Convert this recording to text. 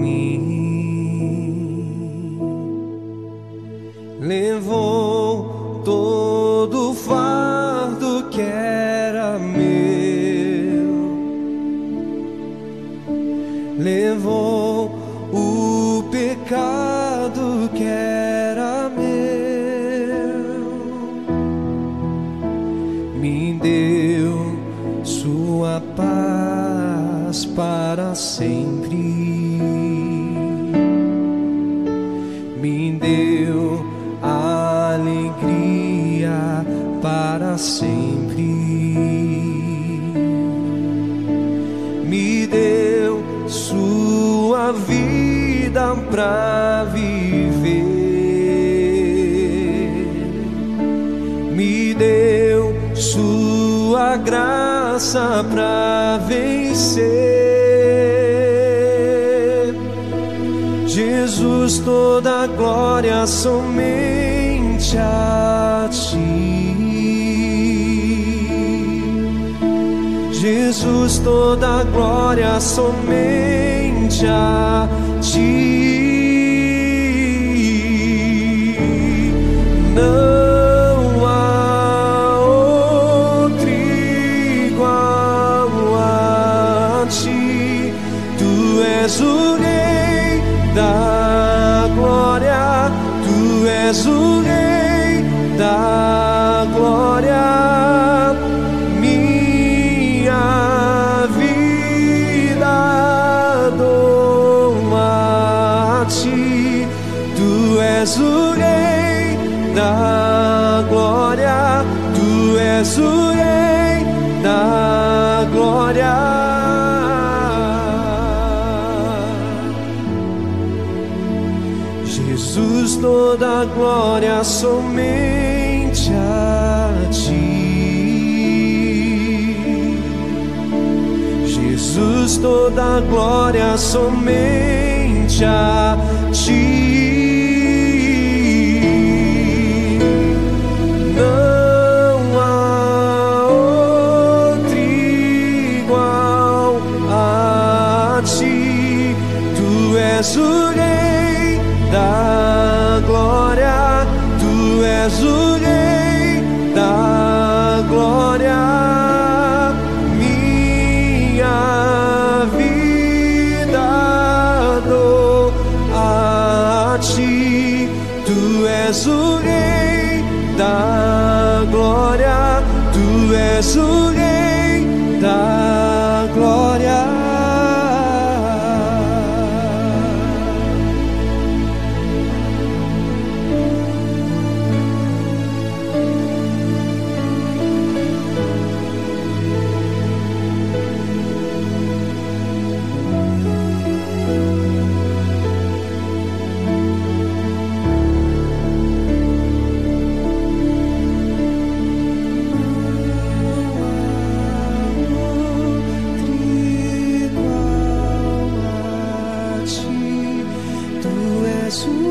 mim, levou todo o fardo que era meu, levou o pecado que era meu, me deu sua paz para sempre, deu alegria para sempre me deu sua vida pra viver, me deu sua graça pra vencer. Jesus, toda glória somente a ti. Jesus, toda glória somente a ti. Não és o da glória, tu és o Rei da glória minha vida dou a ti. Tu és o Rei da glória, tu és o Rei da glória. Jesus, toda glória somente a ti. Jesus, toda glória somente a ti. És o Rei da glória, tu és o Rei soon.